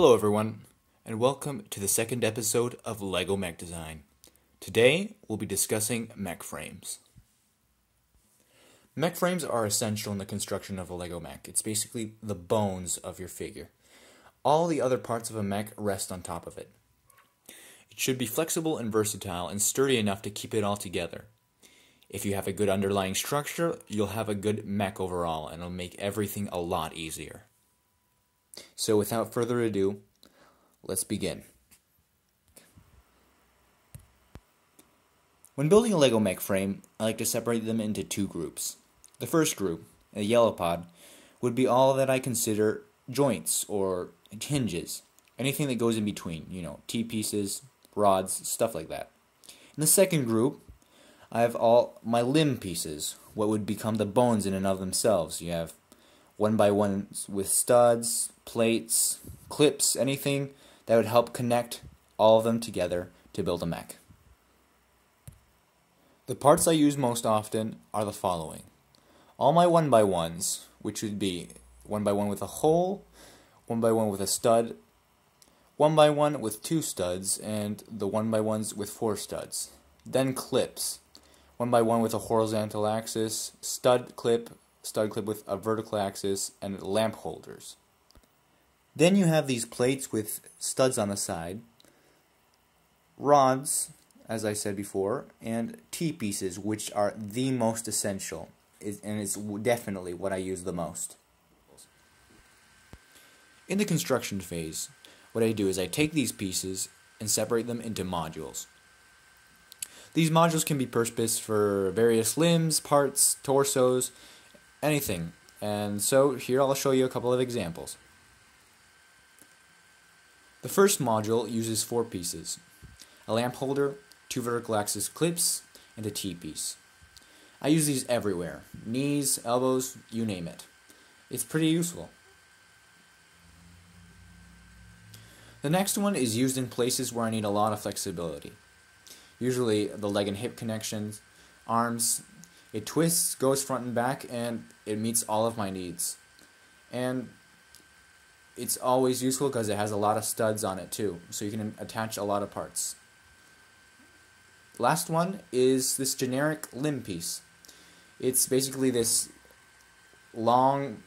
Hello, everyone, and welcome to the second episode of LEGO Mech Design. Today, we'll be discussing mech frames. Mech frames are essential in the construction of a LEGO mech. It's basically the bones of your figure. All the other parts of a mech rest on top of it. It should be flexible and versatile and sturdy enough to keep it all together. If you have a good underlying structure, you'll have a good mech overall, and it'll make everything a lot easier. So, without further ado, let's begin. When building a LEGO mech frame, I like to separate them into two groups. The first group, a yellow pod, would be all that I consider joints or hinges, anything that goes in between, you know, T pieces, rods, stuff like that. In the second group, I have all my limb pieces, what would become the bones in and of themselves. You have one by ones with studs, plates, clips, anything that would help connect all of them together to build a mech. The parts I use most often are the following. All my one by ones, which would be one by one with a hole, one by one with a stud, one by one with two studs, and the one by ones with four studs. Then clips, one by one with a horizontal axis, stud clip, stud clip with a vertical axis, and lamp holders. Then you have these plates with studs on the side, rods, as I said before, and T-pieces, which are the most essential, and it's definitely what I use the most. In the construction phase, what I do is I take these pieces and separate them into modules. These modules can be purposed for various limbs, parts, torsos, anything. And so here I'll show you a couple of examples. The first module uses four pieces. A lamp holder, two vertical axis clips, and a T-piece. I use these everywhere. Knees, elbows, you name it. It's pretty useful. The next one is used in places where I need a lot of flexibility. Usually the leg and hip connections, arms, it twists, goes front and back, and it meets all of my needs. And it's always useful because it has a lot of studs on it too, so you can attach a lot of parts. Last one is this generic limb piece. It's basically this long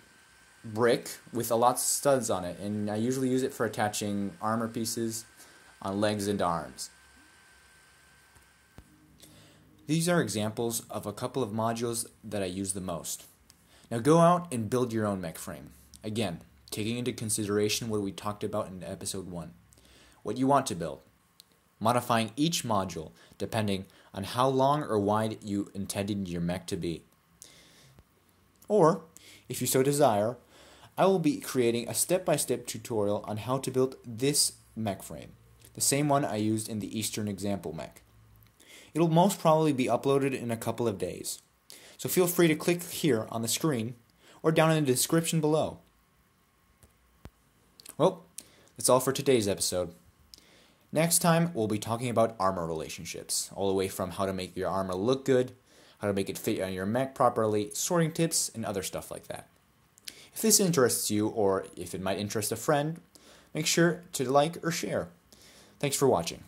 brick with a lot of studs on it, and I usually use it for attaching armor pieces on legs and arms. These are examples of a couple of modules that I use the most. Now go out and build your own mech frame. Again, taking into consideration what we talked about in episode 1. What you want to build. Modifying each module depending on how long or wide you intended your mech to be. Or, if you so desire, I will be creating a step-by-step -step tutorial on how to build this mech frame, the same one I used in the Eastern example mech. It'll most probably be uploaded in a couple of days. So feel free to click here on the screen or down in the description below. Well, that's all for today's episode. Next time, we'll be talking about armor relationships, all the way from how to make your armor look good, how to make it fit on your mech properly, sorting tips, and other stuff like that. If this interests you, or if it might interest a friend, make sure to like or share. Thanks for watching.